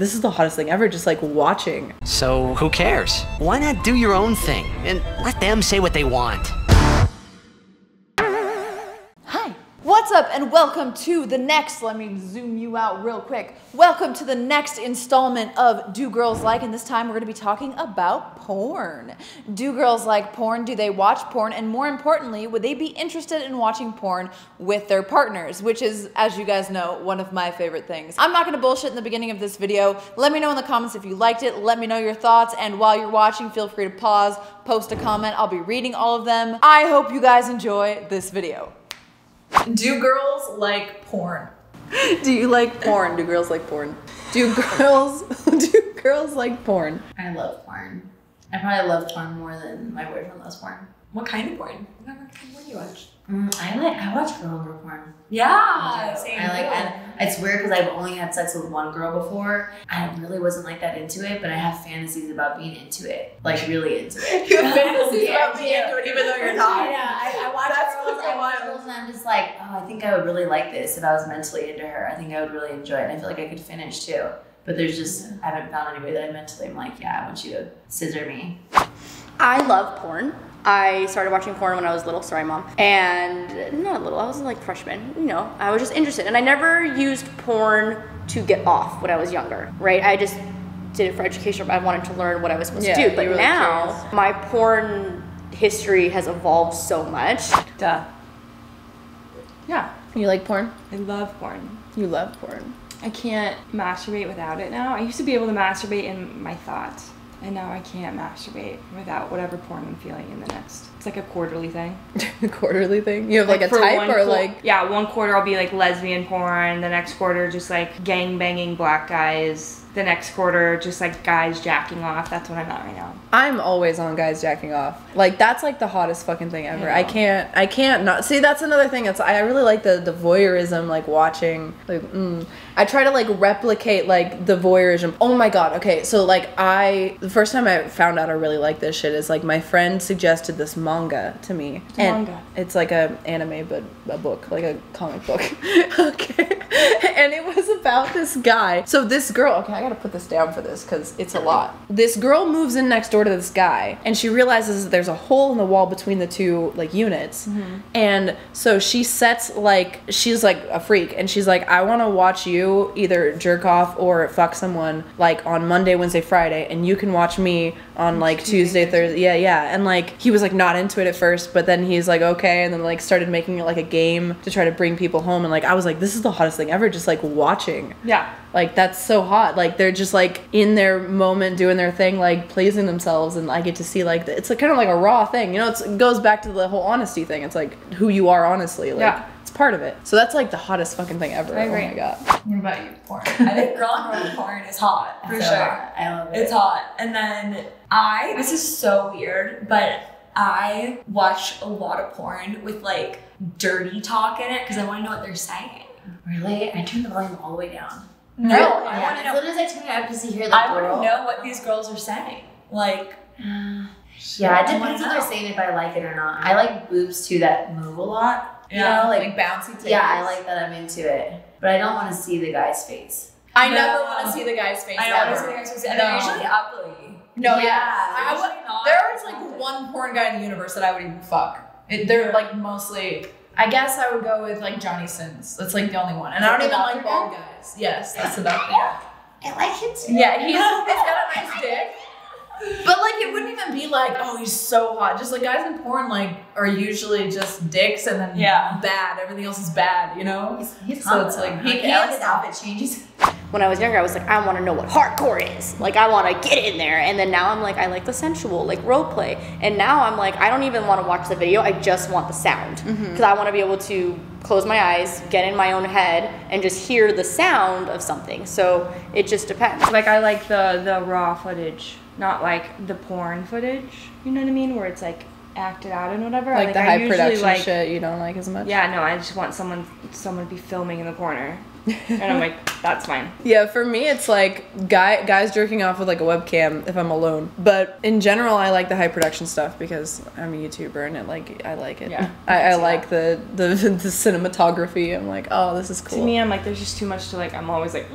this is the hottest thing ever, just like watching. So who cares? Why not do your own thing and let them say what they want? What's up and welcome to the next, let me zoom you out real quick. Welcome to the next installment of Do Girls Like and this time we're going to be talking about porn. Do girls like porn? Do they watch porn? And more importantly, would they be interested in watching porn with their partners? Which is, as you guys know, one of my favorite things. I'm not going to bullshit in the beginning of this video. Let me know in the comments if you liked it. Let me know your thoughts and while you're watching, feel free to pause, post a comment. I'll be reading all of them. I hope you guys enjoy this video. Do girls like porn? Do you like porn? Do girls like porn? Do girls do girls like porn? I love porn. I probably love porn more than my boyfriend loves porn. What kind of porn? What kind of porn do you watch? Mm, I like I watch girl girl porn. Yeah, I, same I like here. and it's weird because I've only had sex with one girl before. I really wasn't like that into it, but I have fantasies about being into it, like really into it. You have fantasies Yeah, about being into it even though you're not. Yeah, I, I watch That's girls. I fucking watch girls, and I'm just like, oh, I think I would really like this if I was mentally into her. I think I would really enjoy it. And I feel like I could finish too. But there's just I haven't found anybody that I mentally am like, yeah, I want you to scissor me. I love porn. I started watching porn when I was little, sorry mom. And not little, I was like freshman, you know, I was just interested. And I never used porn to get off when I was younger, right? I just did it for education. I wanted to learn what I was supposed Yeah, to do. But like, now curious. my porn history has evolved so much. Duh. Yeah, You like porn? I love porn. You love porn. I can't masturbate without it now. I used to be able to masturbate in my thoughts, and now I can't masturbate without whatever porn I'm feeling in the next. It's like a quarterly thing. quarterly thing? You have like, for a type or like yeah, one quarter I'll be like lesbian porn. The next quarter just like gang banging black guys. The next quarter just like guys jacking off. That's what I'm at right now. I'm always on guys jacking off. Like that's like the hottest fucking thing ever. I know. can't I can't not see that's another thing. It's I really like the the voyeurism like watching like mm. I try to like replicate like the voyeurism. Oh my god. Okay, so like I the first time I found out I really like this shit is like my friend suggested this manga to me. a and manga? It's like a anime but a book, like a comic book. okay. And it was about this guy. So this girl, okay, I gotta put this down for this because it's a lot. This girl moves in next door to this guy and she realizes that there's a hole in the wall between the two like units. Mm-hmm. And so she sets like she's like a freak and she's like, I wanna watch you either jerk off or fuck someone like on Monday, Wednesday, Friday, and you can watch me on like Tuesday, Thursday. Yeah, yeah. And like he was like not into it at first, but then he's like okay, and then like started making it like a game to try to bring people home. And like I was like, this is the hottest thing ever, just like watching. Yeah. Like that's so hot. Like they're just like in their moment doing their thing, like pleasing themselves, and I get to see like it's like, kind of like a raw thing. You know, it's, it goes back to the whole honesty thing. It's like who you are honestly. Like Yeah. It's part of it. So that's like the hottest fucking thing ever. I Oh my god. What about you, porn? I think girl on girl porn is hot for So, sure. I love it. It's hot. And then I, this is so weird, but I watch a lot of porn with like dirty talk in it because I want to know what they're saying. Really? I turn the volume all the way down. No, I yeah, want to as know. soon as I turn it up, because you hear the I want to know what these girls are saying. Like, uh, Yeah, it depends wanna if they're saying if I like it or not. I like boobs too that move a lot. You know, like, bouncy titties. yeah, I like that I'm into it, but I don't want to see the guy's face. I No. never want to see the guy's face. I know ever. what you're supposed to, and they're usually ugly. No, yeah. Yeah, I usually would, not. there is like one porn guy in the universe that I would even fuck. It, they're like mostly. I guess I would go with like Johnny Sins. That's like the only one, and I don't even like the bald guys. Yes, that's the doctor. Yeah, I like him too. yeah. He's, he's got a nice dick. But like, it wouldn't even be like, oh, he's so hot. Just like guys in porn, like, are usually just dicks and then Yeah. bad. Everything else is bad, you know. He's, he's So it's like- he, he- he like his outfit changes. When I was younger, I was like, I want to know what hardcore is. Like, I want to get in there. And then now I'm like, I like the sensual, like role play. And now I'm like, I don't even want to watch the video. I just want the sound mm-hmm. because I want to be able to close my eyes, get in my own head, and just hear the sound of something. So it just depends. Like I like the the raw footage, not like the porn footage. You know what I mean? Where it's like acted out and whatever. I- Like, the I high production like, shit, you don't like as much. Yeah, no, I just want someone someone to be filming in the corner, and I'm like, that's fine. Yeah, for me it's like guy guys jerking off with like a webcam if I'm alone. But in general, I like the high production stuff because I'm a YouTuber and it like I like it. Yeah, I, I like the, the the cinematography. I'm like, oh, this is cool. To me, I'm like, there's just too much to like. I'm always like,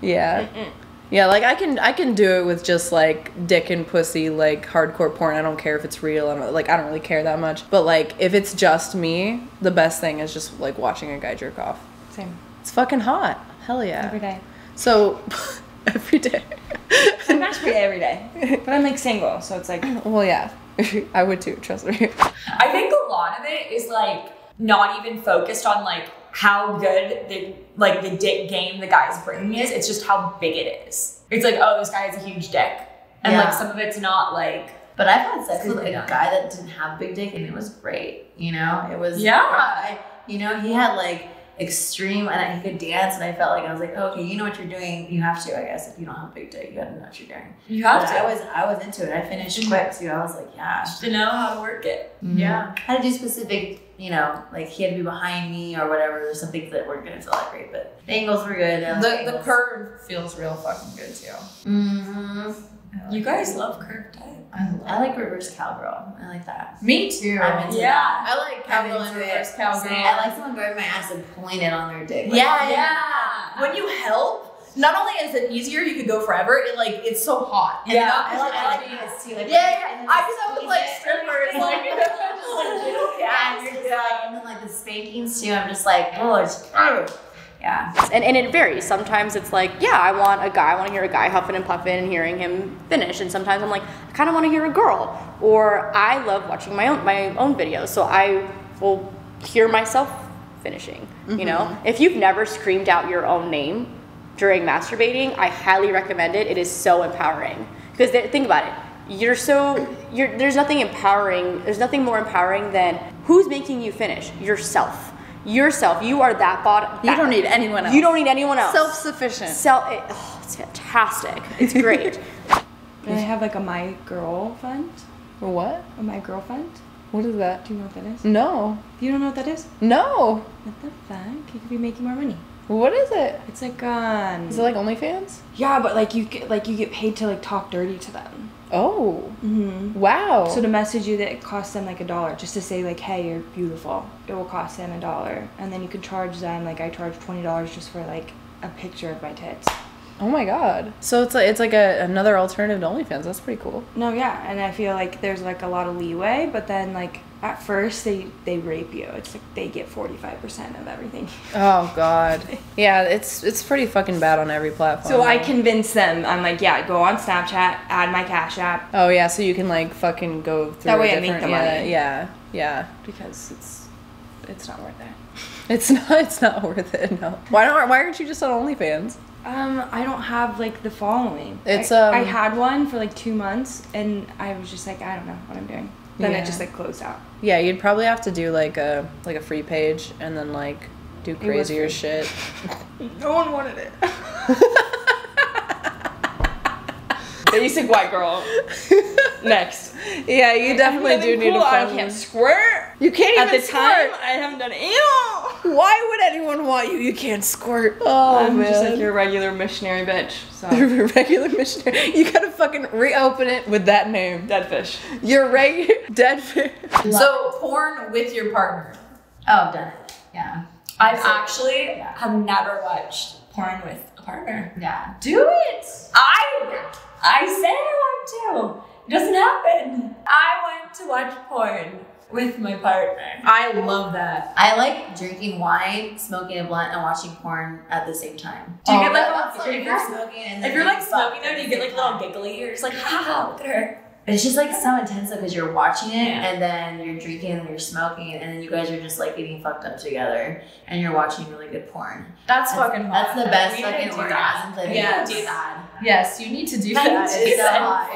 yeah, Yeah, like I can I can do it with just like dick and pussy like hardcore porn. I don't care if it's real. I don't like I don't really care that much. But like if it's just me, the best thing is just like watching a guy jerk off. Same. It's fucking hot. Hell yeah. Every day. So every day. I masturbate every day. But I'm like single, so it's like well, yeah. I would too, trust me. I think a lot of it is like not even focused on like how good the like the dick game the guy's bringing is. It's just how big it is. It's like, oh, this guy has a huge dick, and Yeah. like some of it's not like. But I've had sex with a guy that didn't have a big dick, and it was great. You know, it was Yeah. I, you know, he had like extreme, and I, he could dance, and I felt like I was like, oh, okay, you know what you're doing. You have to, I guess, if you don't have a big dick, you gotta know what you're doing. You have But to. I was, I was into it. I finished mm-hmm. quick, so I was like, yeah. to know how to work it. Mm-hmm. Yeah. How to do specific, you know, like he had to be behind me or whatever. There's some things that weren't gonna feel that great, but the angles were good. the the curve feels real fucking good too. Mm-hmm. Hmm You guys love curved type. I, I like reverse cowgirl. I like that. Me too. I'm into Yeah. that. I like I'm cowgirl and reverse cowgirl. I like someone grabbing my ass and pulling it on their dick. Like, Yeah, Yeah. When you help, not only is it easier, you could go forever. It like it's so hot. And Yeah, I like, I like this too. Like, Yeah, yeah. I just do that with squeeze like it. strippers, like yeah, and you're like, and then like the spankings too. I'm just like, oh, it's, ugh. Yeah. And, and it varies. Sometimes it's like, yeah, I want a guy, I want to hear a guy huffing and puffing and hearing him finish. And sometimes I'm like, I kind of want to hear a girl. Or I love watching my own my own videos, so I will hear myself finishing. You know, mm-hmm. if you've never screamed out your own name during masturbating, I highly recommend it. It is so empowering because think about it. You're so you're there's nothing empowering. There's nothing more empowering than who's making you finish yourself. Yourself. You are that bot. You don't need anyone else. You don't need anyone else. Self sufficient. Self. It, oh, it's fantastic. It's great. Do I have like a my girlfriend? fund. What? A my girlfriend. What is that? Do you know what that is? No. You don't know what that is? No. What the fuck? You could be making more money. What is it? It's like um. Is it like OnlyFans? yeah, but like you get like you get paid to like talk dirty to them. Oh. Mm-hmm. Wow. So to message you that it costs them like a dollar just to say like, hey, you're beautiful. It will cost them a dollar, and then you could charge them like I charge twenty dollars just for like a picture of my tits. oh my god. So it's like it's like a, another alternative to OnlyFans. That's pretty cool. No, yeah, and I feel like there's like a lot of leeway, but then like at first they they rape you. It's like they get forty five percent of everything. Oh god. Yeah, it's it's pretty fucking bad on every platform. So I convince them. I'm like, yeah, go on Snapchat, add my Cash App Oh yeah, so you can like fucking go through. That a way I make different- the yeah, money. Yeah, yeah. because it's it's not worth it. It's not. It's not worth it. No. Why don't? Why aren't you just on OnlyFans? Um, I don't have like the following. It's, I, um, I had one for like two months, and I was just like, I don't know what I'm doing. Then Yeah. it just like closed out. Yeah, you'd probably have to do like a like a free page and then like do crazier shit. No one wanted it. Basic white girl. Next. Yeah, you definitely do need to I can't squirt. You can't At even the time, squirt. I haven't done anal. Why would anyone want you? You can't squirt. Oh I'm man. just like your regular missionary bitch. So You're a regular missionary. You gotta fucking reopen it with that name. dead fish. You're regular dead fish. So porn with your partner. Oh, I've done it. Yeah. I've actually have never watched porn with a partner. Yeah. Do it. I I say I want to. It doesn't happen. I want to watch porn with my partner. I love that. I like drinking wine, smoking a blunt, and watching porn at the same time. Do you get oh, like that- a- that's if if you're- you're smoking and then If you're like smoking though, do you get like a little giggly? You're just like, haha, look at her. It's just like so intense because you're watching it Yeah. and then you're drinking and you're smoking and then you guys are just like getting fucked up together and you're watching really good porn. That's, That's, fucking hot. that's the best We need to fucking do orgasm that. that Yes. you can do that. Yes, you need to do I that. need to It's do so that. hot,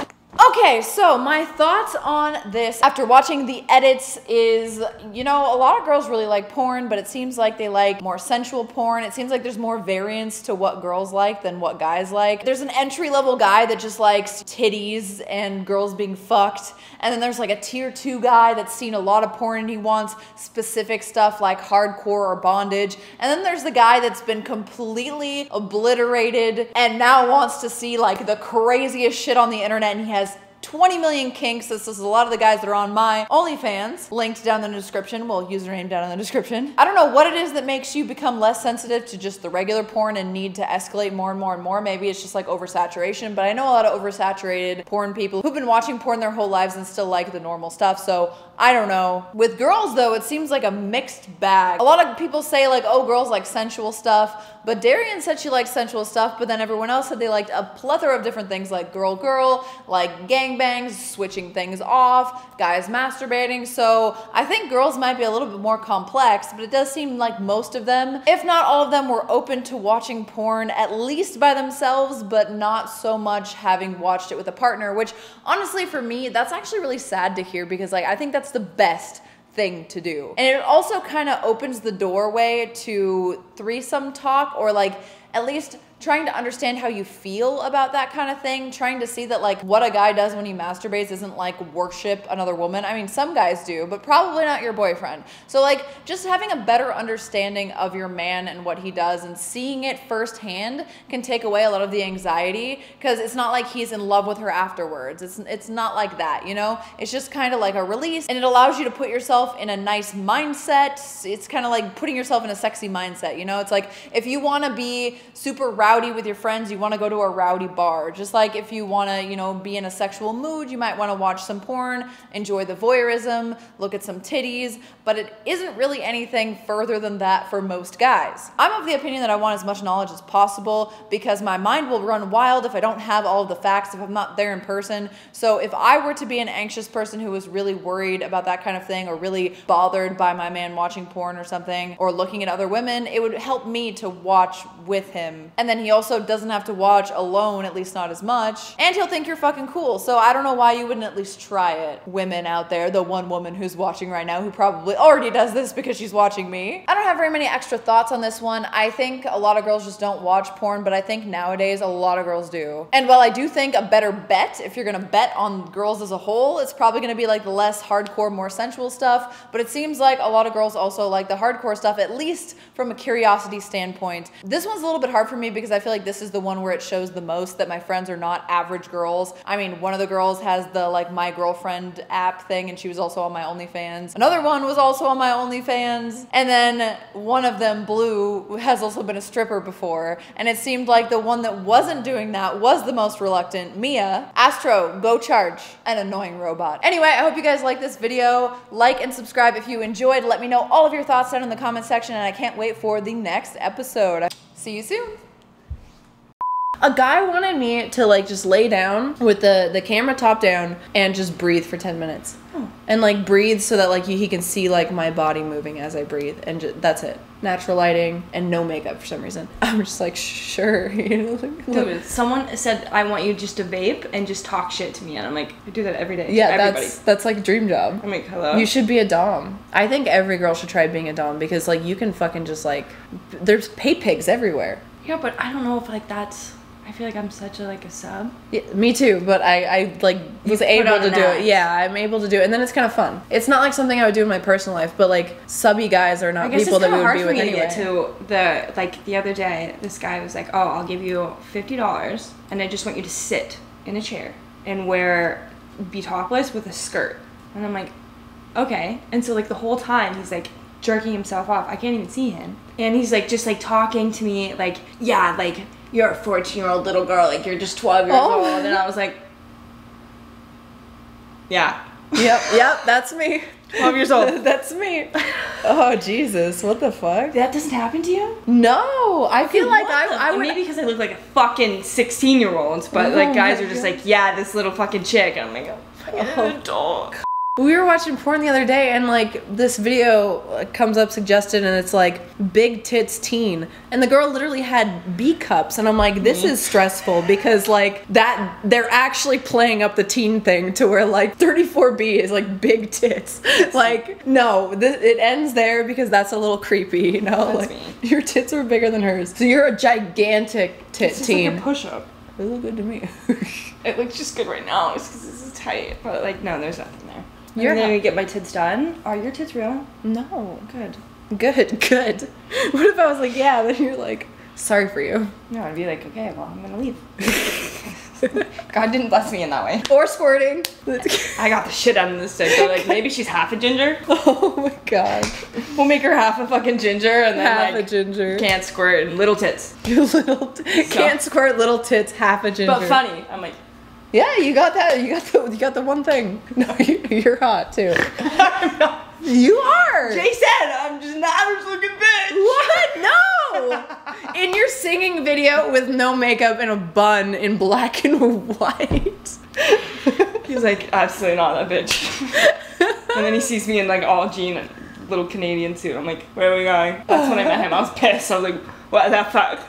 yeah. Okay, so my thoughts on this after watching the edits is, you know, a lot of girls really like porn, but it seems like they like more sensual porn. It seems like there's more variance to what girls like than what guys like. There's an entry level guy that just likes titties and girls being fucked. And then there's like a tier two guy that's seen a lot of porn and he wants specific stuff like hardcore or bondage. And then there's the guy that's been completely obliterated and now wants to see like the craziest shit on the internet and he has 20 million kinks. This is a lot of the guys that are on my OnlyFans, linked down in the description. Well, username down in the description. I don't know what it is that makes you become less sensitive to just the regular porn and need to escalate more and more and more. Maybe it's just like oversaturation, but I know a lot of oversaturated porn people who've been watching porn their whole lives and still like the normal stuff. So I don't know. With girls though, it seems like a mixed bag. A lot of people say like, oh, girls like sensual stuff, but Darian said she liked sensual stuff, but then everyone else said they liked a plethora of different things like girl girl, like gangbangs, switching things off, guys masturbating. So I think girls might be a little bit more complex, but it does seem like most of them, if not all of them, were open to watching porn at least by themselves, but not so much having watched it with a partner, which honestly for me, that's actually really sad to hear because like I think that's the best thing to do. And it also kind of opens the doorway to threesome talk or like at least trying to understand how you feel about that kind of thing, trying to see that like what a guy does when he masturbates isn't like worship another woman. I mean, some guys do, but probably not your boyfriend. So like just having a better understanding of your man and what he does and seeing it firsthand can take away a lot of the anxiety because it's not like he's in love with her afterwards. It's it's not like that, you know? It's just kind of like a release and it allows you to put yourself in a nice mindset. It's kind of like putting yourself in a sexy mindset, you know? It's like if you want to be super rowdy with your friends, you want to go to a rowdy bar. Just like if you want to, you know, be in a sexual mood, you might want to watch some porn, enjoy the voyeurism, look at some titties, but it isn't really anything further than that for most guys. I'm of the opinion that I want as much knowledge as possible because my mind will run wild if I don't have all the facts, if I'm not there in person. So if I were to be an anxious person who was really worried about that kind of thing or really bothered by my man watching porn or something or looking at other women, it would help me to watch with him. And then he also doesn't have to watch alone, at least not as much. And he'll think you're fucking cool. So I don't know why you wouldn't at least try it. Women out there, the one woman who's watching right now who probably already does this because she's watching me. I don't have very many extra thoughts on this one. I think a lot of girls just don't watch porn, but I think nowadays a lot of girls do. And while I do think a better bet, if you're gonna bet on girls as a whole, it's probably gonna be like less hardcore, more sensual stuff. But it seems like a lot of girls also like the hardcore stuff, at least from a curiosity standpoint. This one's a little bit hard for me because I feel like this is the one where it shows the most that my friends are not average girls. I mean, one of the girls has the like my girlfriend app thing, and she was also on my OnlyFans. Another one was also on my OnlyFans. And then one of them, Blu, has also been a stripper before. And it seemed like the one that wasn't doing that was the most reluctant. Mia, Astro, go charge, an annoying robot. Anyway, I hope you guys like this video. Like and subscribe if you enjoyed. Let me know all of your thoughts down in the comment section, and I can't wait for the next episode. See you soon. A guy wanted me to like just lay down with the the camera top down and just breathe for 10 minutes. Oh. And like breathe so that like he can see like my body moving as I breathe and ju- that's it. Natural lighting and no makeup for some reason. I'm just like sure, you know. Dude, someone said I want you just to vape and just talk shit to me, and I'm like, I do that every day. yeah, everybody. that's that's like a dream job. I'm like, hello. You should be a dom. I think every girl should try being a dom because like you can fucking just like there's pay pigs everywhere. yeah, but I don't know if like that's. I feel like I'm such a like a sub. Yeah, me too, but I, I like was able to do it. Yeah, I'm able to do it, and then it's kind of fun. It's not like something I would do in my personal life, but like subby guys are not people that we would hard be for with me anyway. to get to the like the other day. This guy was like, "Oh, I'll give you fifty dollars, and I just want you to sit in a chair and wear be topless with a skirt." And I'm like, "Okay." And so like the whole time he's like jerking himself off. I can't even see him, and he's like just like talking to me like, "Yeah, like." You're a 14 year old little girl, like you're just 12 years Oh. old. And I was like, Yeah, yep, yep, that's me. 12 years old. that's me. Oh Jesus, what the fuck? that doesn't happen to you? No, I feel like I, I would. maybe because I look like a fucking sixteen year old, but Oh like guys are just God. like, yeah, this little fucking chick, and I'm like, oh, fucking Oh. adult. We were watching porn the other day, and like this video comes up suggested, and it's like big tits teen, and the girl literally had B cups, and I'm like, this mm-hmm. is stressful because like that they're actually playing up the teen thing to where like 34B is like big tits. like no, th- it ends there because that's a little creepy, you know. That's like me. your tits are bigger than hers, so you're a gigantic tit It's teen. like push up. they look good to me. It looks just good right now, just because this is tight. But like, no, there's nothing there. You're gonna not- get my tits done. Are your tits real? no, Good. good, good. What if I was like, yeah? Then you're like, sorry for you. No, I'd be like, okay, well, I'm gonna leave. God didn't bless me in that way. or squirting. I got the shit out of this stick. They're like, maybe she's half a ginger. oh my god. We'll make her half a fucking ginger and then Half like a ginger. can't squirt and little tits. You little can't squirt little tits, half a ginger. But funny. I'm like, Yeah, you got that. You got the you got the one thing. No, you, you're hot too. I'm not. You are. Jay said I'm just an average looking bitch. What? No! In your singing video with no makeup and a bun in black and white. He's like, absolutely not that bitch. and then he sees me in like all jean little Canadian suit. I'm like, where are we going? That's when I met him. I was pissed. I was like, what the fuck?